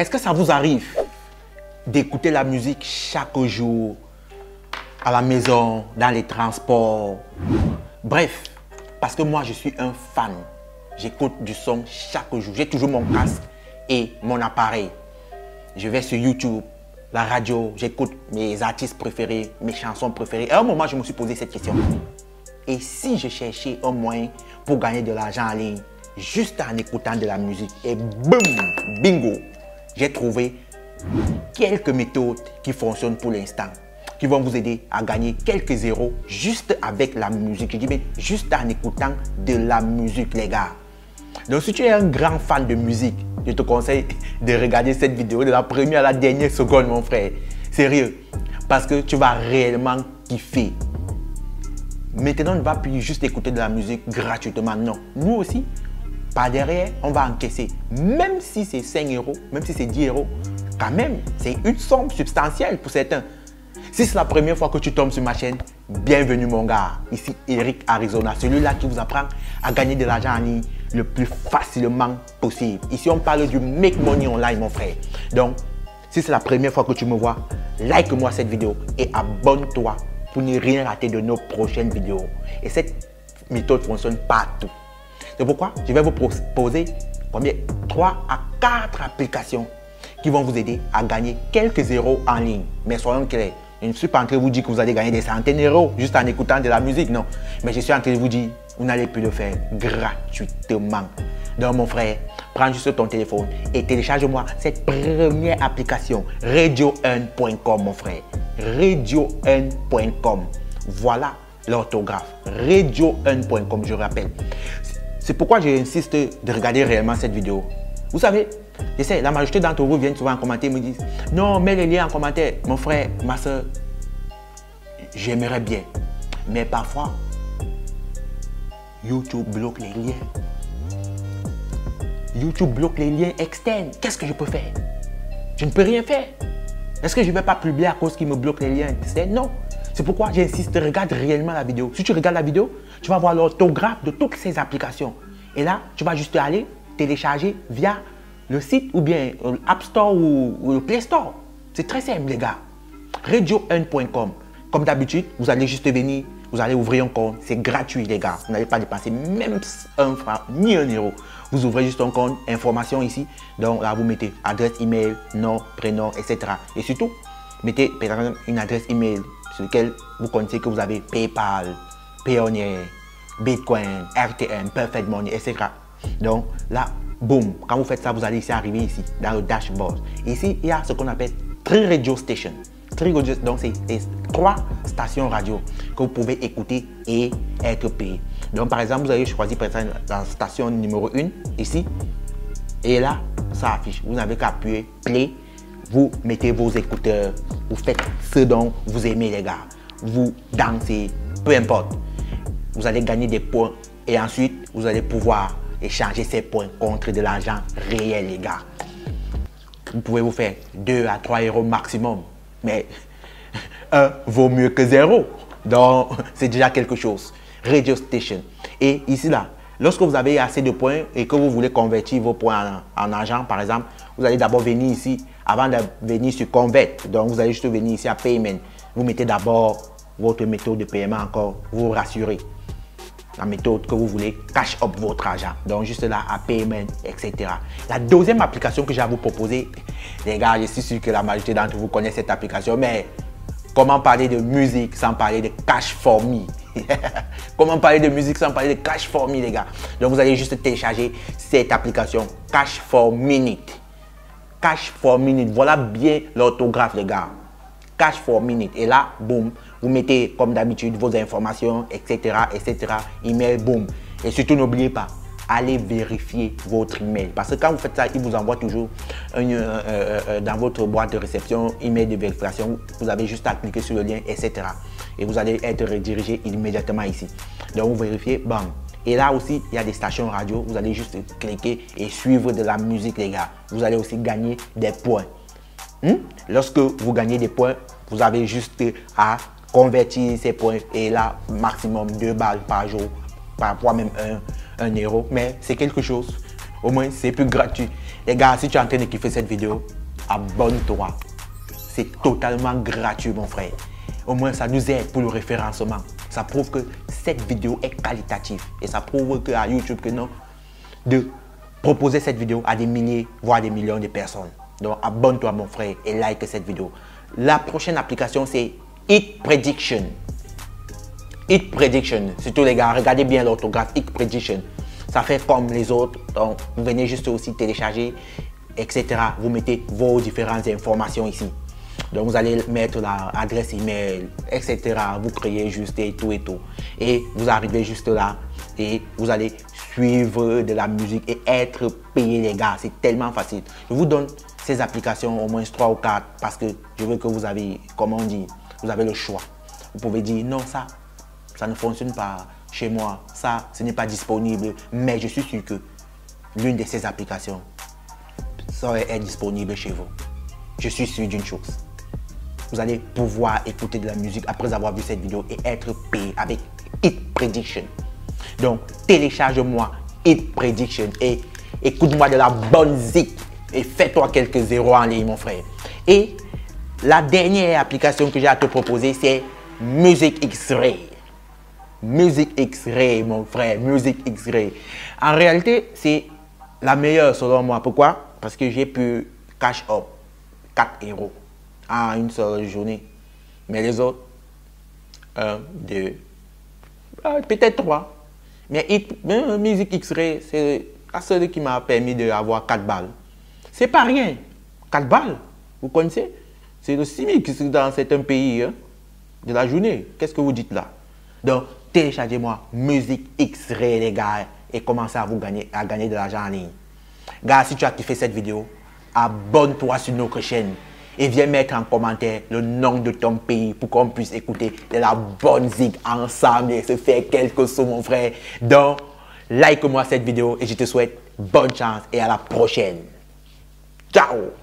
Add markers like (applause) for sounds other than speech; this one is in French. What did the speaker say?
Est-ce que ça vous arrive d'écouter la musique chaque jour, à la maison, dans les transports? Bref, parce que moi je suis un fan. J'écoute du son chaque jour. J'ai toujours mon casque et mon appareil. Je vais sur YouTube, la radio, j'écoute mes artistes préférés, mes chansons préférées. À un moment, je me suis posé cette question. Et si je cherchais un moyen pour gagner de l'argent en ligne, juste en écoutant de la musique, et boum, bingo, j'ai trouvé quelques méthodes qui fonctionnent pour l'instant, qui vont vous aider à gagner quelques zéros juste avec la musique. Je dis bien juste en écoutant de la musique, les gars. Donc si tu es un grand fan de musique, je te conseille (laughs) de regarder cette vidéo de la première à la dernière seconde, mon frère. Sérieux. Parce que tu vas réellement kiffer. Maintenant, on ne va plus juste écouter de la musique gratuitement. Non. Nous aussi, par derrière, on va encaisser. Même si c'est 5 euros, même si c'est 10 euros, quand même, c'est une somme substantielle pour certains. Si c'est la première fois que tu tombes sur ma chaîne, bienvenue mon gars. Ici Eric Arizona, celui-là qui vous apprend à gagner de l'argent en ligne le plus facilement possible. Ici on parle du make money online mon frère. Donc, si c'est la première fois que tu me vois, like-moi cette vidéo et abonne-toi pour ne rien rater de nos prochaines vidéos. Et cette méthode fonctionne partout. C'est pourquoi je vais vous proposer combien? 3 à 4 applications qui vont vous aider à gagner quelques zéros en ligne. Mais soyons clairs, je ne suis pas en train de vous dire que vous allez gagner des centaines d'euros juste en écoutant de la musique, non. Mais je suis en train de vous dire, vous n'allez plus le faire gratuitement. Donc mon frère, prends juste ton téléphone et télécharge-moi cette première application, radio1.com mon frère. Radio1.com. Voilà l'orthographe. Radio1.com, je rappelle. C'est pourquoi j'insiste de regarder réellement cette vidéo. Vous savez, la majorité d'entre vous viennent souvent en commentaire et me disent Non, mets les liens en commentaire. Mon frère, ma soeur, j'aimerais bien. Mais parfois, YouTube bloque les liens. YouTube bloque les liens externes. Qu'est-ce que je peux faire? Je ne peux rien faire. Est-ce que je ne vais pas publier à cause qu'il me bloque les liens externes? Non. C'est pourquoi j'insiste, regarde réellement la vidéo. Si tu regardes la vidéo, tu vas voir l'orthographe de toutes ces applications. Et là, tu vas juste aller télécharger via le site ou bien l'App Store ou, le Play Store. C'est très simple, les gars. Radio1.com. Comme d'habitude, vous allez juste venir, vous allez ouvrir un compte. C'est gratuit, les gars. Vous n'allez pas dépenser même un franc ni un euro. Vous ouvrez juste un compte, information ici. Donc là, vous mettez adresse email, nom, prénom, etc. Et surtout, mettez une adresse email sur vous connaissez que vous avez PayPal, Payoneer, Bitcoin, RTM, Perfect Money, etc. Donc là, Boum, quand vous faites ça, vous allez ici arriver ici, dans le dashboard. Ici, il y a ce qu'on appelle Tri Radio Station. Tri Radio, donc c'est trois stations radio que vous pouvez écouter et être payé. Donc par exemple, vous par exemple la station numéro 1 ici. Et là, ça affiche. Vous n'avez qu'à appuyer play. Vous mettez vos écouteurs. Vous faites ce dont vous aimez les gars. Vous dansez, peu importe. Vous allez gagner des points et ensuite vous allez pouvoir échanger ces points contre de l'argent réel, les gars. Vous pouvez vous faire 2 à 3 euros maximum, mais (laughs) 1 vaut mieux que 0. Donc, (laughs) c'est déjà quelque chose. Radio Station. Et ici, là, lorsque vous avez assez de points et que vous voulez convertir vos points en, argent, par exemple, vous allez d'abord venir ici, avant de venir sur Convert. Donc, vous allez juste venir ici à Payment. Vous mettez d'abord votre méthode de paiement encore, vous, vous rassurez la méthode que vous voulez, cash up votre argent. Donc juste là, à payment, etc. La deuxième application que j'ai à vous proposer, les gars, je suis sûr que la majorité d'entre vous connaissent cette application, mais comment parler de musique sans parler de cash for me? (laughs) Comment parler de musique sans parler de cash for me, les gars? Donc vous allez juste télécharger cette application Cash for Minute. Cash for Minute, voilà bien l'orthographe, les gars. Cash for Minute. Et là, boum, vous mettez comme d'habitude vos informations, etc., etc. Email, boum. Et surtout, n'oubliez pas, allez vérifier votre email. Parce que quand vous faites ça, il vous envoie toujours euh, euh, euh, dans votre boîte de réception, email de vérification. Vous avez juste à cliquer sur le lien, etc. Et vous allez être redirigé immédiatement ici. Donc, vous vérifiez, bam. Et là aussi, il y a des stations radio. Vous allez juste cliquer et suivre de la musique, les gars. Vous allez aussi gagner des points. Hmm? Lorsque vous gagnez des points, vous avez juste à convertir ces points et là, maximum 2 balles par jour, parfois même 1, 1 euro. Mais c'est quelque chose. Au moins, c'est plus gratuit. Les gars, si tu es en train de kiffer cette vidéo, abonne-toi. C'est totalement gratuit, mon frère. Au moins, ça nous aide pour le référencement. Ça prouve que cette vidéo est qualitative. Et ça prouve que à YouTube, que non, de proposer cette vidéo à des milliers, voire des millions de personnes. Donc, abonne-toi, mon frère, et like cette vidéo. La prochaine application, c'est Hit Prediction. Hit Prediction. Surtout les gars, regardez bien l'orthographe Hit Prediction. Ça fait comme les autres. Donc, vous venez juste aussi télécharger, etc. Vous mettez vos différentes informations ici. Donc, vous allez mettre l'adresse email, etc. Vous créez juste et tout et tout. Et vous arrivez juste là et vous allez suivre de la musique et être payé, les gars. C'est tellement facile. Je vous donne ces applications, au moins 3 ou 4, parce que je veux que vous avez, comment on dit, vous avez le choix. Vous pouvez dire non, ça, ça ne fonctionne pas chez moi. Ça, ce n'est pas disponible. Mais je suis sûr que l'une de ces applications serait disponible chez vous. Je suis sûr d'une chose. Vous allez pouvoir écouter de la musique après avoir vu cette vidéo et être payé avec Hit Prediction. Donc, télécharge-moi Hit Prediction et écoute-moi de la bonne zik et fais-toi quelques zéros en ligne, mon frère. Et la dernière application que j'ai à te proposer, c'est Music X-Ray. Music X-Ray, mon frère, Music X-Ray. En réalité, c'est la meilleure selon moi. Pourquoi? Parce que j'ai pu cash up 4 euros en une seule journée. Mais les autres, 1, 2, ah, peut-être 3. Mais Music X-Ray, c'est la seule qui m'a permis d'avoir 4 balles. C'est pas rien. 4 balles, vous connaissez? C'est le CIMIC dans certains pays hein, de la journée. Qu'est-ce que vous dites là? Téléchargez-moi Musique X-Ray, les gars, et commencez à, vous gagner, à gagner de l'argent en ligne. Gars, si tu as kiffé cette vidéo, abonne-toi sur notre chaîne et viens mettre en commentaire le nom de ton pays pour qu'on puisse écouter de la bonne zig ensemble et se faire quelque chose, mon frère. Donc, like-moi cette vidéo et je te souhaite bonne chance et à la prochaine. Ciao